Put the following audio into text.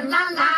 la la la.